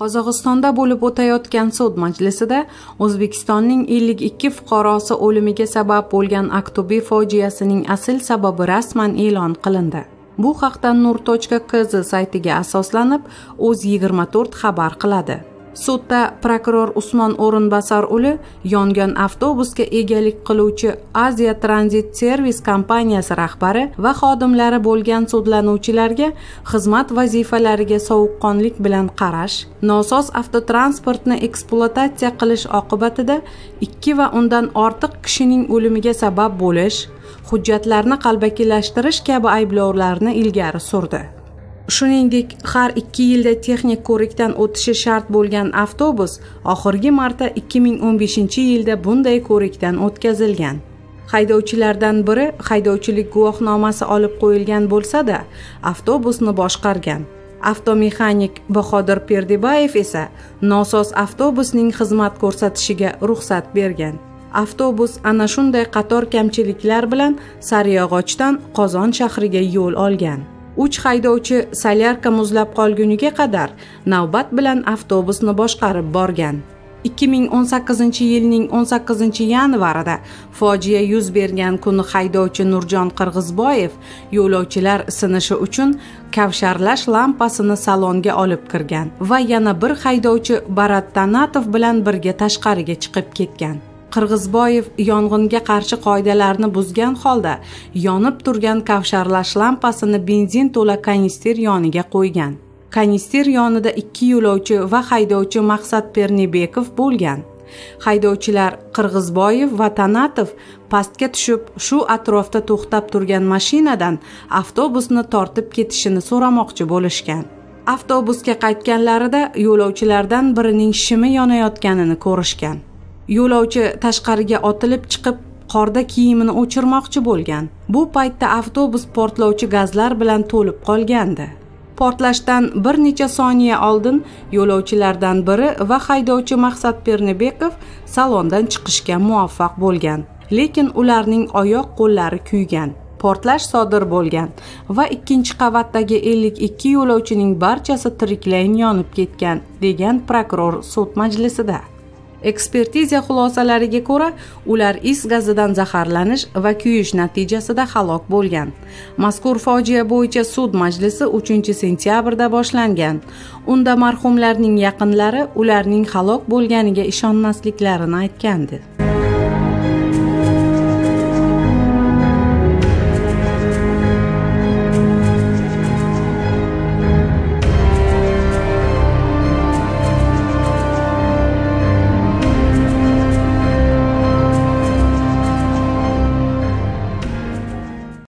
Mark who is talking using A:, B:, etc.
A: qozog'istonda bo'lib o'tayotgan sud majlisida o'zbekistonning 52 fuqarosi o'limiga sabab bo'lgan aktubiy fojiasining asl sababi rasman e'lon qilindi. Bu haqda nur kz saytiga asoslanib o'z 24 xabar qiladi. Sudda prokuror usmon o'rinbasaruli yongan avtobusga egalik qiluvchi aziya tranzit servis kompaniyasi rahbari va xodimlari bo'lgan sudlanuvchilarga xizmat vazifalariga sovuqqonlik bilan qarash nosoz avtotransportni ekspluatatsiya qilish oqibatida ikki va undan ortiq kishining o'limiga sabab bo'lish hujjatlarni qalbakilashtirish kabi ayblovlarni ilgari surdi. Shuningdek har ikki yilda texnik ko'rikdan o'tishi shart bo'lgan avtobus oxirgi marta 2015 yilda bunday ko'rikdan o'tkazilgan. Haydovchilardan biri haydovchilik guvohnomasi olib qo'yilgan bo'lsa-da avtobusni boshqargan. Avtomexanik bahodir perdibayev esa nosoz avtobusning xizmat ko'rsatishiga ruxsat bergan. Avtobus ana shunday qator kamchiliklar bilan sariyog'ochdan qozon shahriga yo'l olgan. Uch haydovchi solyarka muzlab qolguniga qadar navbat bilan avtobusni boshqarib borgan. 2018 yilning 18 yanvarida fojia yuz bergan kuni haydovchi nurjon qirg'izboyev yo'lovchilar sinishi uchun kavsharlash lampasini salonga olib kirgan va yana bir haydovchi barat tanatov bilan birga tashqariga chiqib ketgan. Qirg'izboyev yong'inga qarshi qoidalarni buzgan holda yonib turgan kavsharlash lampasini benzin to'la kanister yoniga qo'ygan. Kanister yonida ikki yo'lovchi va haydovchi maqsad pernibekov bo'lgan. Haydovchilar qirg'izboyev va tanatov pastga tushib shu atrofda to'xtab turgan mashinadan avtobusni tortib ketishini so'ramoqchi bo'lishgan. Avtobusga qaytganlarida yo'lovchilardan birining shimi yonayotganini ko'rishgan. Yo'lovchi tashqariga otilib chiqib qorda kiyimini o'chirmoqchi bo'lgan. Bu paytda avtobus portlovchi gazlar bilan to'lib qolgandi. Portlashdan bir necha soniya oldin yo'lovchilardan biri va haydovchi maqsad pernebekov salondan chiqishga muvaffaq bo'lgan. Lekin ularning oyoq qo'llari kuygan. Portlash sodir bo'lgan va ikkinchi qavatdagi 52 yo'lovchining barchasi tiriklayin yonib ketgan degan prokuror sud majlisida. Ekspertiza xulosalariga ko'ra ular is gazidan zaharlanish va kuyish natijasida halok bo'lgan. Mazkur fojia bo'yicha sud majlisi 3 sentyabrda boshlangan. Unda marhumlarning yaqinlari ularning halok bo'lganiga ishonmasliklarini aytgandi.